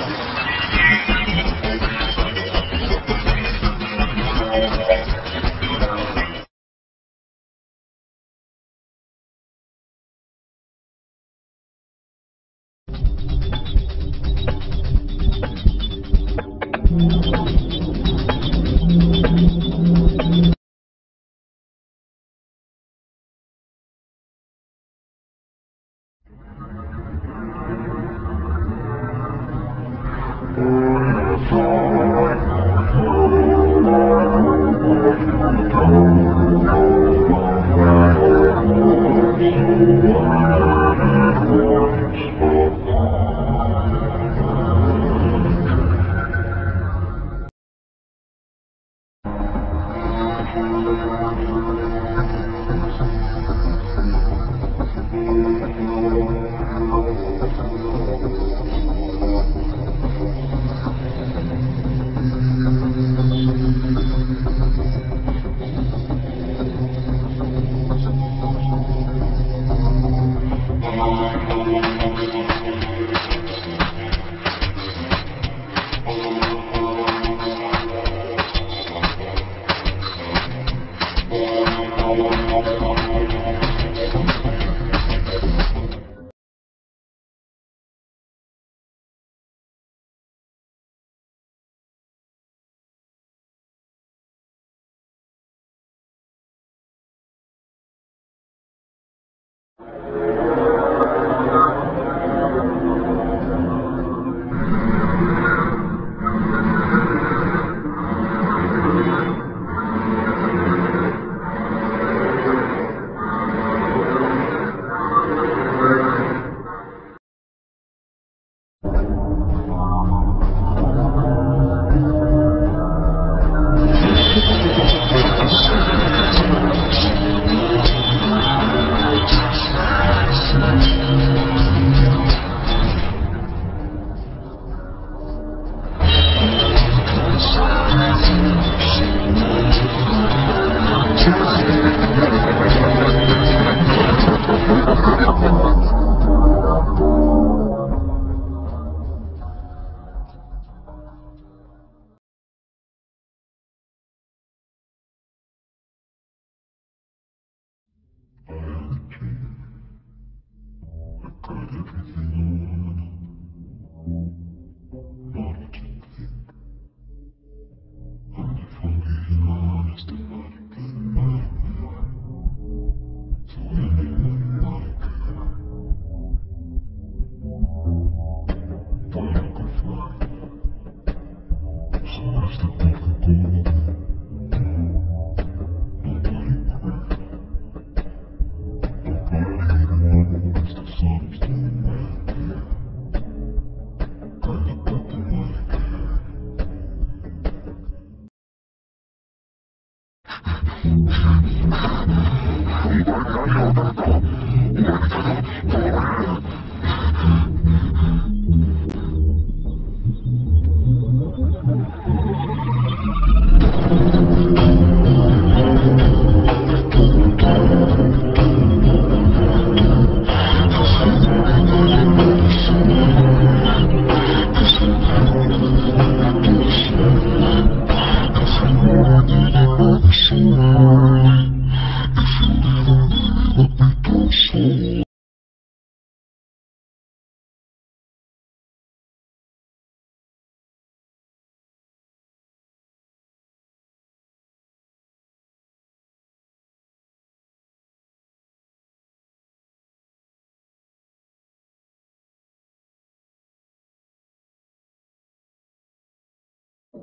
Gracias.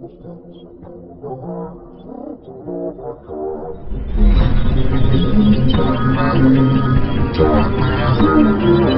Thank you.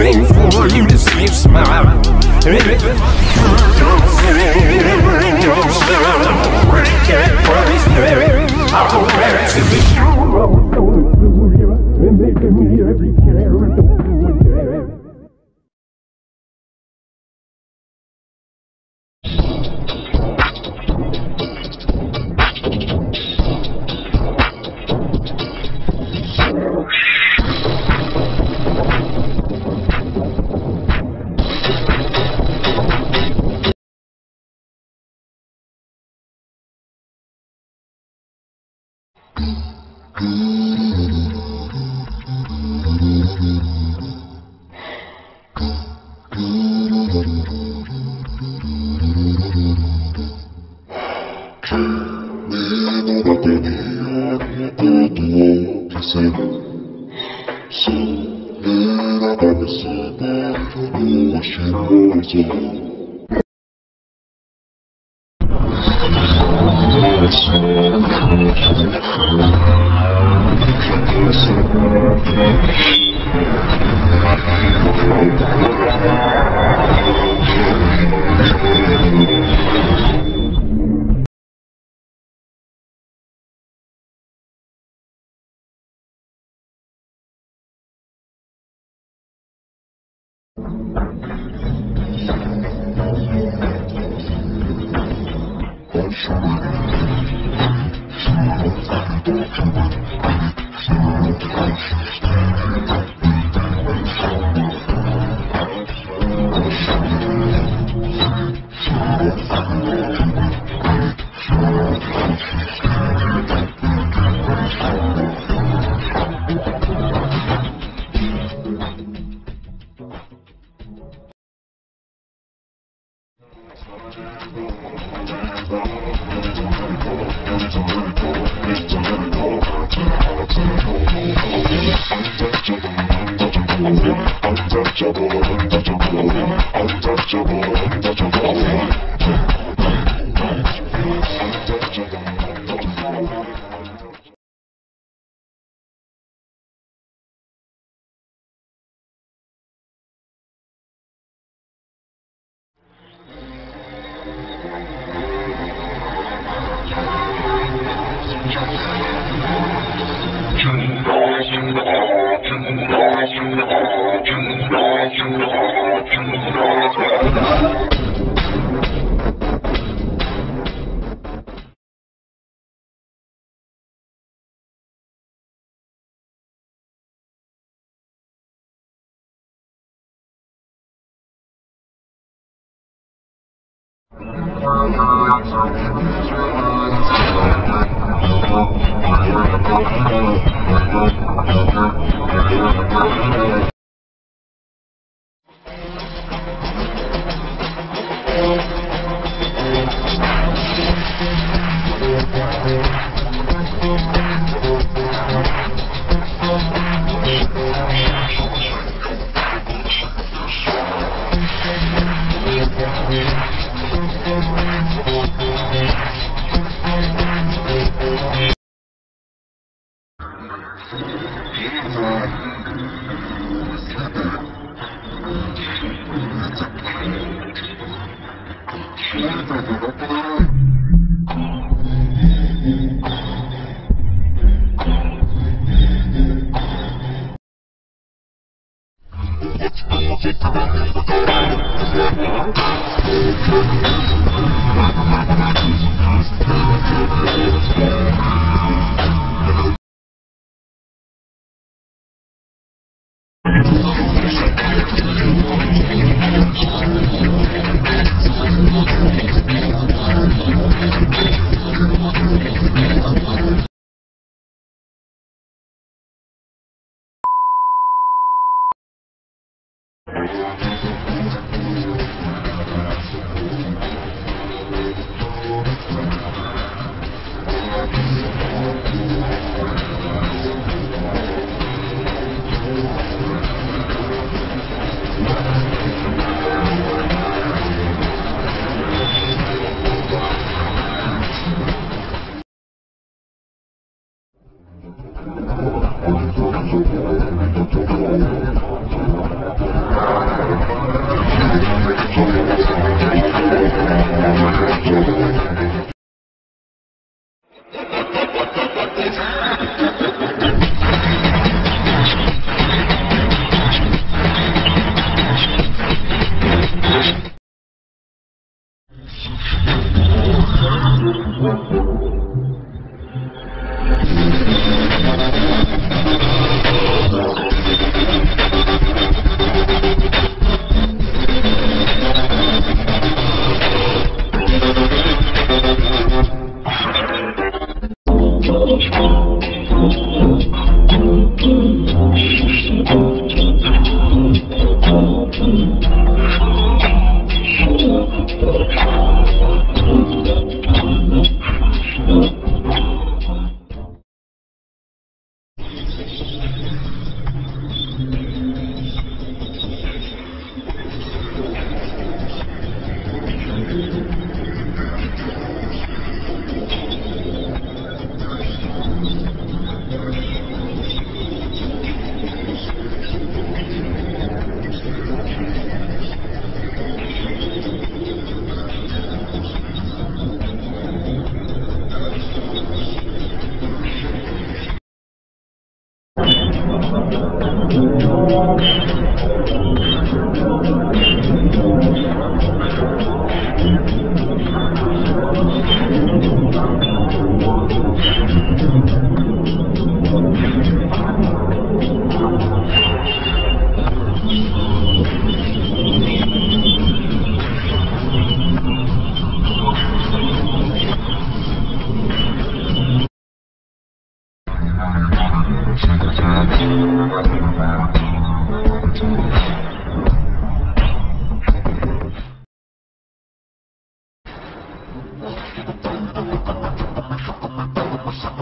Anything for you to see smile. It, promise. I'll wear it to be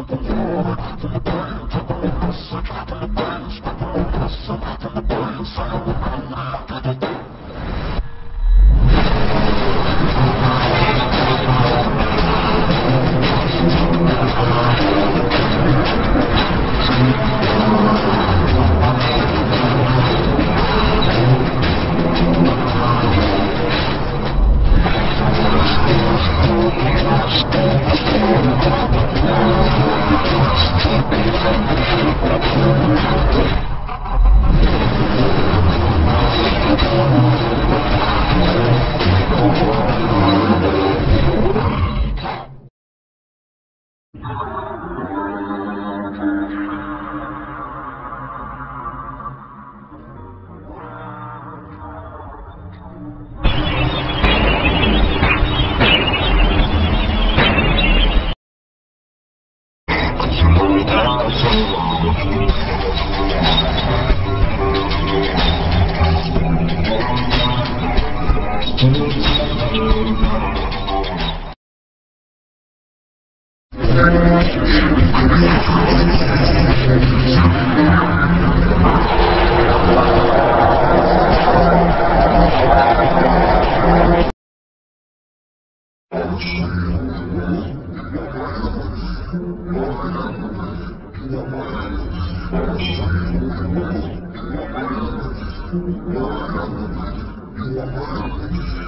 Thank you. Thank you.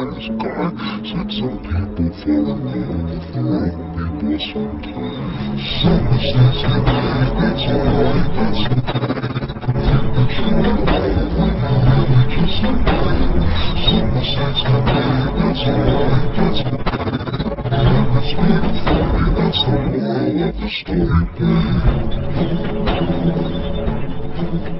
This guy? Said some people fall in love with the wrong people sometimes. Some mistakes get made, that's alright, that's okay. But you and I, we really just okay. Some mistakes get made, that's alright, that's okay. It's made of funny, that's the moral of the story, babe.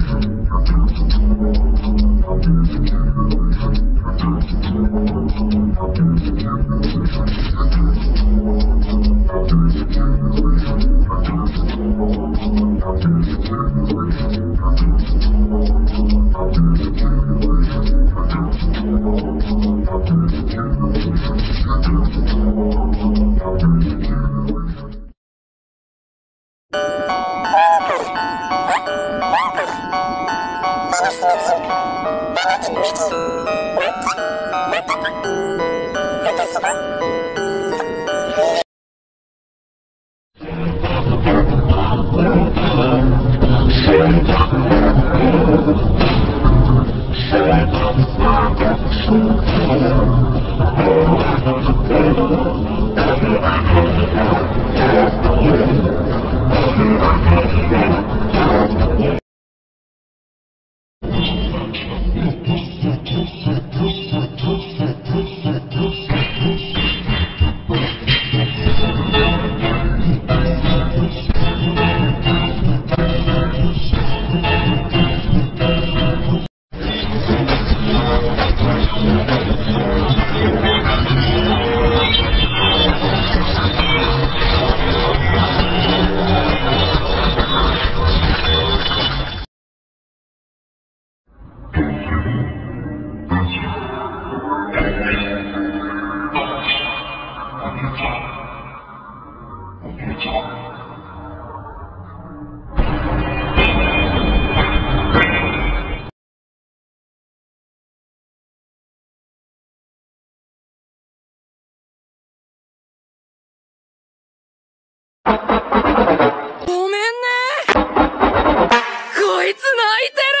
I know the girl いつ泣いてる